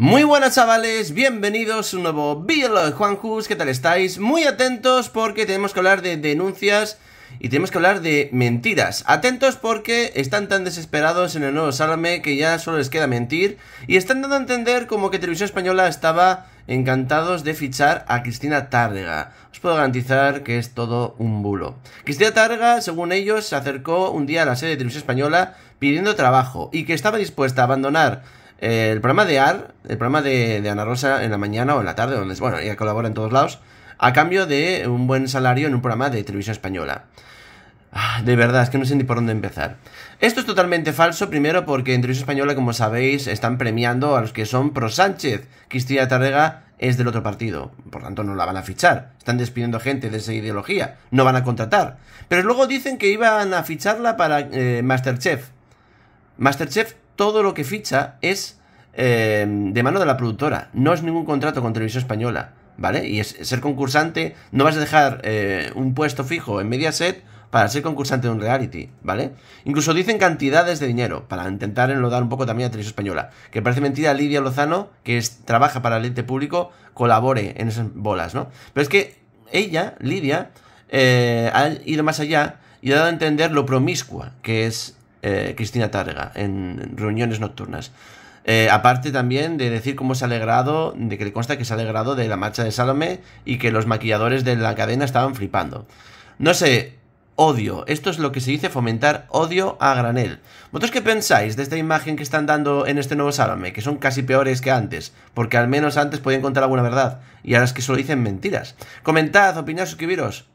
Muy buenas chavales, bienvenidos a un nuevo vídeo de Juanjus, ¿qué tal estáis? Muy atentos porque tenemos que hablar de denuncias y tenemos que hablar de mentiras. Atentos porque están tan desesperados en el nuevo Sálame que ya solo les queda mentir y están dando a entender como que Televisión Española estaba encantados de fichar a Cristina Tárrega. Os puedo garantizar que es todo un bulo. Cristina Tárrega, según ellos, se acercó un día a la sede de Televisión Española pidiendo trabajo y que estaba dispuesta a abandonar el programa de AR, el programa de, Ana Rosa en la mañana o en la tarde, donde, bueno, ella colabora en todos lados, a cambio de un buen salario en un programa de televisión española. Ah, de verdad, es que no sé ni por dónde empezar. Esto es totalmente falso, primero porque en Televisión Española, como sabéis, están premiando a los que son pro Sánchez. Cristina Tarrega es del otro partido, por tanto no la van a fichar. Están despidiendo gente de esa ideología, no van a contratar. Pero luego dicen que iban a ficharla para eh, Masterchef. Masterchef todo lo que ficha es eh, de mano de la productora. No es ningún contrato con Televisión Española, ¿vale? Y es ser concursante, no vas a dejar eh, un puesto fijo en Mediaset para ser concursante de un reality, ¿vale? Incluso dicen cantidades de dinero para intentar enlodar un poco también a Televisión Española. Que parece mentira Lidia Lozano, que trabaja para el ente público, colabore en esas bolas, ¿no? Pero es que ella, Lidia, eh, ha ido más allá y ha dado a entender lo promiscua que es eh, Cristina Tárrega en reuniones nocturnas. Eh, aparte también de decir cómo se ha alegrado, de que le consta que se ha alegrado de la marcha de Salome y que los maquilladores de la cadena estaban flipando. No sé, odio. Esto es lo que se dice fomentar odio a granel. ¿Vosotros qué pensáis de esta imagen que están dando en este nuevo Salome? Que son casi peores que antes, porque al menos antes podían contar alguna verdad y ahora es que solo dicen mentiras. Comentad, opinad, suscribiros.